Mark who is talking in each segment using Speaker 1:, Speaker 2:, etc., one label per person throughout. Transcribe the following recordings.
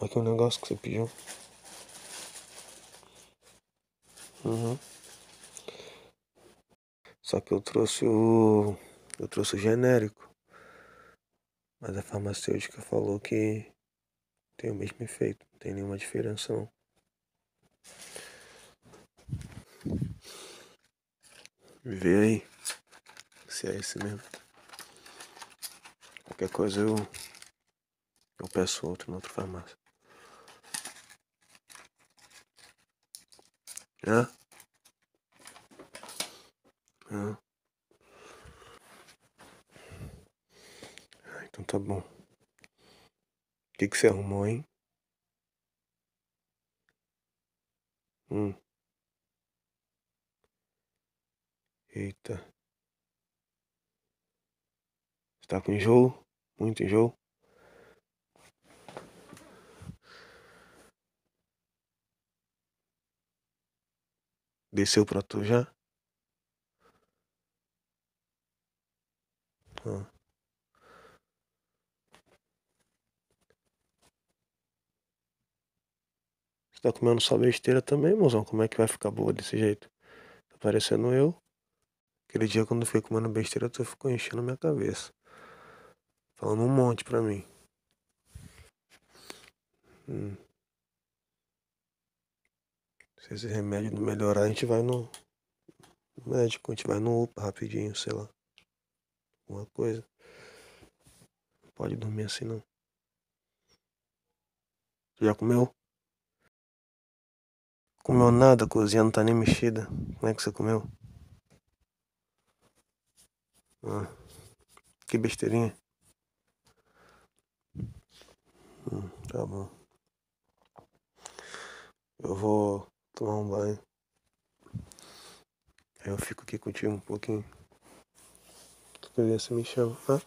Speaker 1: Aqui o um negócio que você pediu. Uhum. Só que eu trouxe o. Eu trouxe o genérico. Mas a farmacêutica falou que tem o mesmo efeito, não tem nenhuma diferença não. Vê aí se é esse mesmo. Qualquer coisa eu, eu peço outro na outra farmácia. Hã? Hã? Ah, então tá bom. O que, que você arrumou, hein? Hum. Eita. Você tá com enjoo? Muito enjoo? Desceu pra tu já? Ah. Você tá comendo só besteira também, mozão? Como é que vai ficar boa desse jeito? Tá parecendo eu. Aquele dia quando eu fui comendo besteira, tu ficou enchendo minha cabeça. Falando um monte pra mim. Hum. Se esse remédio não melhorar, a gente vai no médico, a gente vai no UPA rapidinho, sei lá. Alguma coisa. Não pode dormir assim não. Já comeu? Comeu nada, a cozinha não tá nem mexida. Como é que você comeu? Ah, que besteirinha. Tá bom. Eu vou tomar um banho. Aí eu fico aqui contigo um pouquinho. Tu se me chama, tá?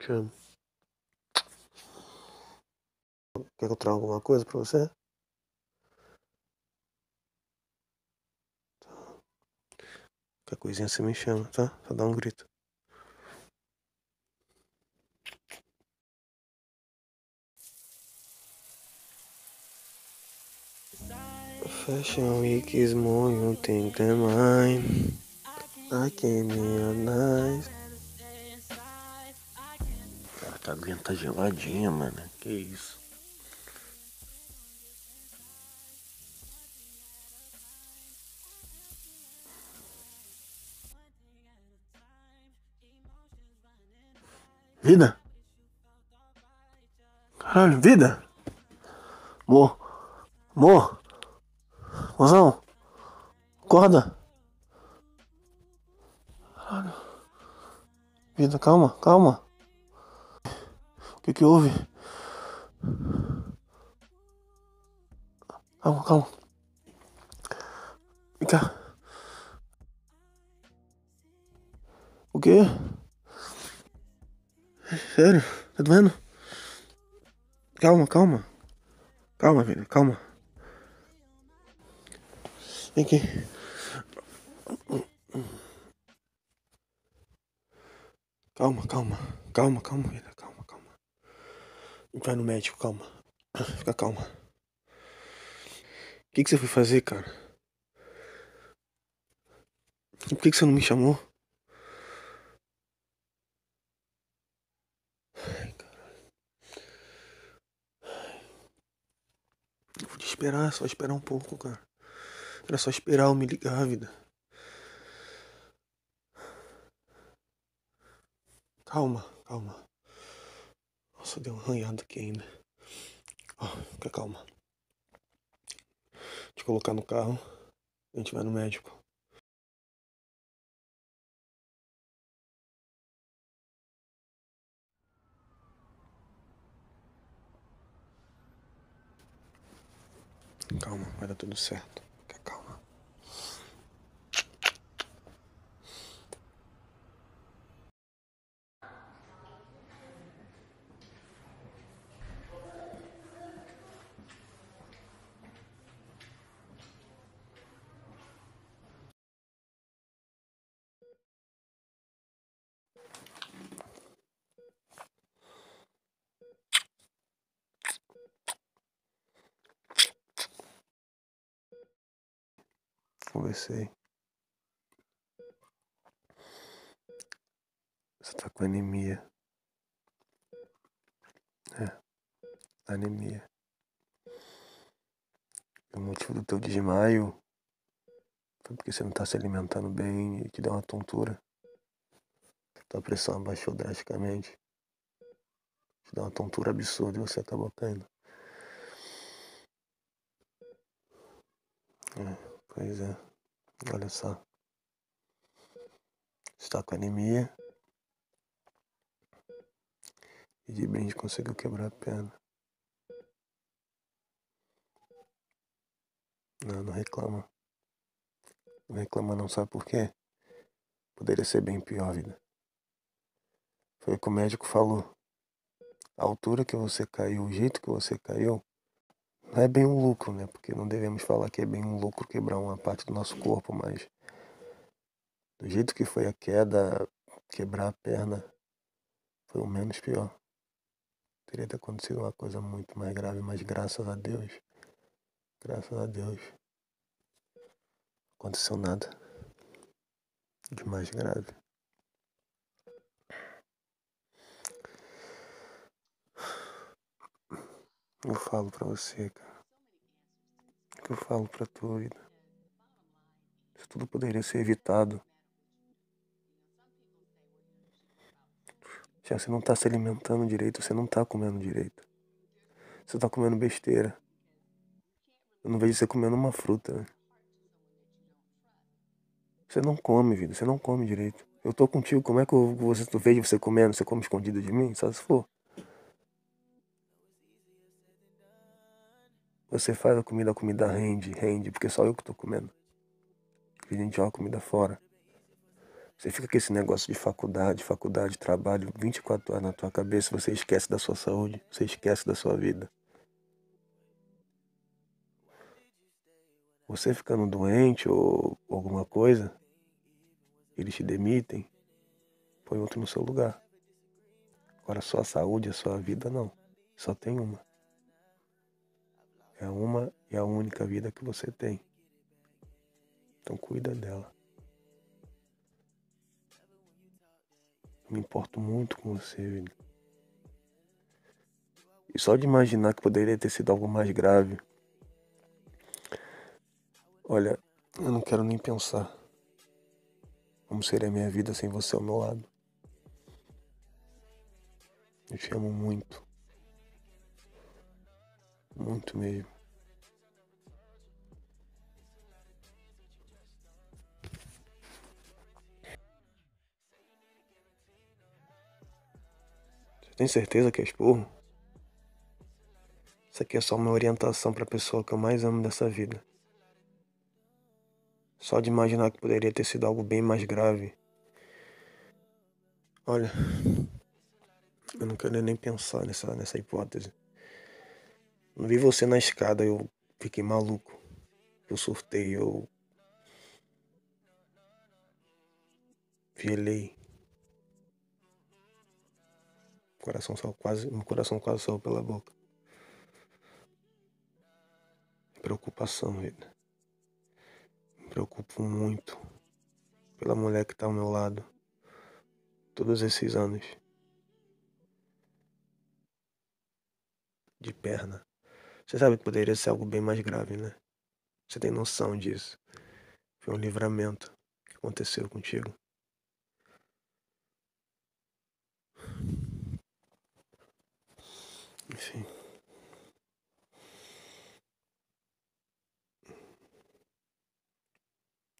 Speaker 1: Chama. Quer que eu traga alguma coisa pra você? Qualquer coisinha você me chama, tá? Só dá um grito. Fashion week is more you think than mine. I can't be nice. Cara, tá aguenta geladinha, mano. Que isso? Vida? Caralho, vida? Mo. Mo. Mozão. Acorda. Caralho. Vida, calma, calma. O que que houve? Calma, calma. Vem cá. O quê? Sério? Tá doendo? Calma, calma. Calma, filho, calma. Aqui. Calma, calma. Calma, calma, vida. Calma, calma. Vai no médico, calma. Fica calma. O que, que você foi fazer, cara? E por que, que você não me chamou? Vou te esperar, só esperar um pouco, cara. Era só esperar eu me ligar, vida. Calma, calma. Nossa, deu um arranhado aqui ainda. Oh, fica calma. Te colocar no carro. A gente vai no médico. Calma, vai dar tudo certo. Conversei. Você tá com anemia. É, anemia. O motivo do teu desmaio foi porque você não tá se alimentando bem e te deu uma tontura. Tua pressão abaixou drasticamente. Te deu uma tontura absurda e você acabou caindo. É, pois é. Olha só. Está com anemia. E de brinde conseguiu quebrar a perna. Não, não reclama. Não reclama não, sabe por quê? Poderia ser bem pior, vida. Foi o que o médico falou. A altura que você caiu, o jeito que você caiu, não é bem um lucro, né? Porque não devemos falar que é bem um lucro quebrar uma parte do nosso corpo, mas do jeito que foi a queda, quebrar a perna, foi o menos pior. Teria ter acontecido uma coisa muito mais grave, mas graças a Deus, graças a Deus, aconteceu nada de mais grave. Eu falo pra você, cara. Que eu falo pra tua vida? Isso tudo poderia ser evitado. Já você não tá se alimentando direito, você não tá comendo direito. Você tá comendo besteira. Eu não vejo você comendo uma fruta. Né? Você não come, vida. Você não come direito. Eu tô contigo, como é que eu, você, tu vejo você comendo? Você come escondido de mim? Só se for. Você faz a comida, a comida rende, rende, porque só eu que tô comendo. A gente joga a comida fora. Você fica com esse negócio de faculdade, faculdade, trabalho, 24 horas na tua cabeça, você esquece da sua saúde, você esquece da sua vida. Você ficando doente ou alguma coisa, eles te demitem, põe outro no seu lugar. Agora só a saúde, a sua vida não. Só tem uma. É uma e a única vida que você tem. Então cuida dela. Me importo muito com você, velho. E só de imaginar que poderia ter sido algo mais grave. Olha, eu não quero nem pensar. Como seria a minha vida sem você ao meu lado? Eu te amo muito. Muito mesmo. Você tem certeza que é esporro? Isso aqui é só uma orientação para a pessoa que eu mais amo dessa vida. Só de imaginar que poderia ter sido algo bem mais grave. Olha, eu não quero nem pensar nessa, nessa hipótese. Não vi você na escada, eu fiquei maluco. Eu surtei, eu. Vielei. Coração saiu quase. Meu coração quase saiu pela boca. Preocupação, vida. Me preocupo muito pela mulher que tá ao meu lado. Todos esses anos. De perna. Você sabe que poderia ser algo bem mais grave, né? Você tem noção disso. Foi um livramento que aconteceu contigo. Enfim.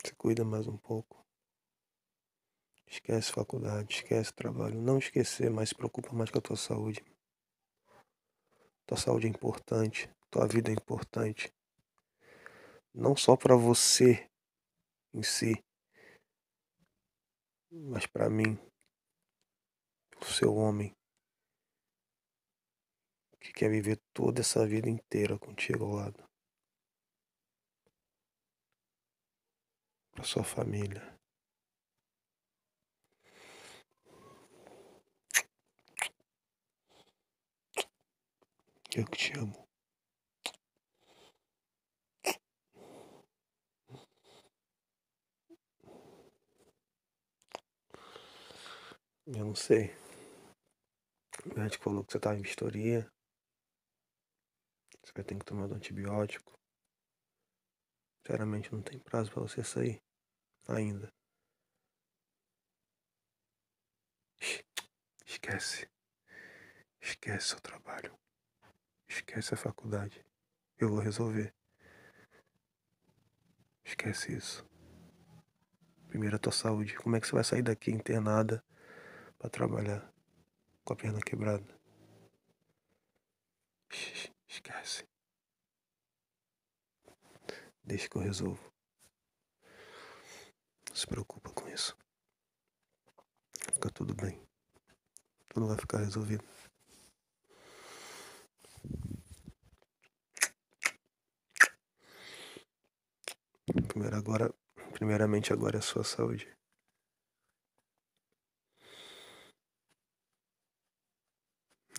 Speaker 1: Se cuida mais um pouco. Esquece faculdade, esquece trabalho. Não esquecer, mas se preocupa mais com a tua saúde. Tua saúde é importante. Tua vida é importante. Não só para você em si, mas para mim, o seu homem, que quer viver toda essa vida inteira contigo ao lado. Para sua família. Eu que te amo. Eu não sei. O médico falou que você tá em vistoria. Você vai ter que tomar um antibiótico. Sinceramente, não tem prazo para você sair ainda. Esquece. Esquece seu trabalho. Esquece a faculdade. Eu vou resolver. Esquece isso. Primeiro a tua saúde. Como é que você vai sair daqui internada para trabalhar com a perna quebrada? Esquece. Deixa que eu resolvo. Não se preocupa com isso. Fica tudo bem. Tudo vai ficar resolvido. Primeiro agora, primeiramente agora é a sua saúde.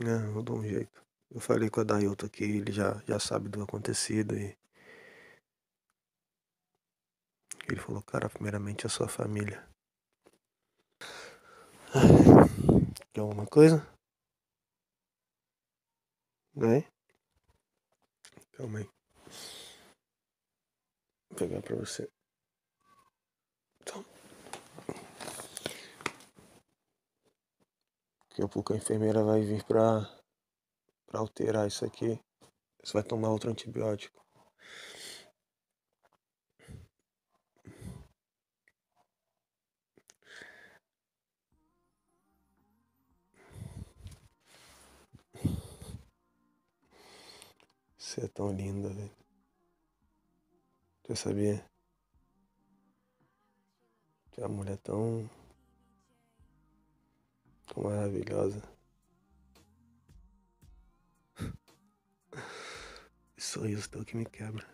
Speaker 1: É, eu dou um jeito. Eu falei com a Dailton aqui, ele já, já sabe do acontecido e. Ele falou, cara, primeiramente a sua família. Quer alguma coisa? Vai? Calma aí. Vou pegar pra você. Então. Daqui a pouco a enfermeira vai vir pra, pra alterar isso aqui. Você vai tomar outro antibiótico. Você é tão linda, velho. Você sabia? Você é uma mulher tão. Maravilhosa. Esse sorriso teu que me quebra.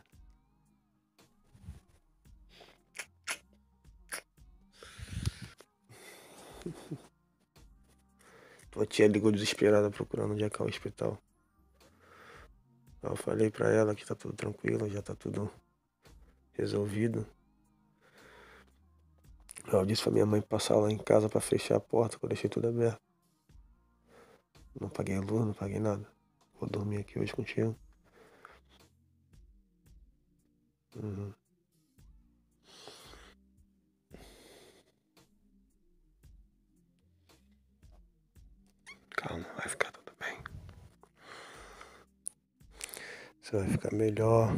Speaker 1: Tua tia ligou desesperada procurando onde é que é o hospital. Eu falei pra ela que tá tudo tranquilo, já tá tudo resolvido. Eu disse pra minha mãe passar lá em casa pra fechar a porta, que eu deixei tudo aberto. Não paguei luz, não paguei nada. Vou dormir aqui hoje contigo. Uhum. Calma, vai ficar tudo bem. Você vai ficar melhor.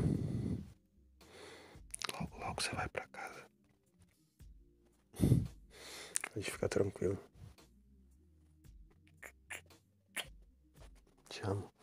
Speaker 1: Pode ficar tranquilo. Te amo.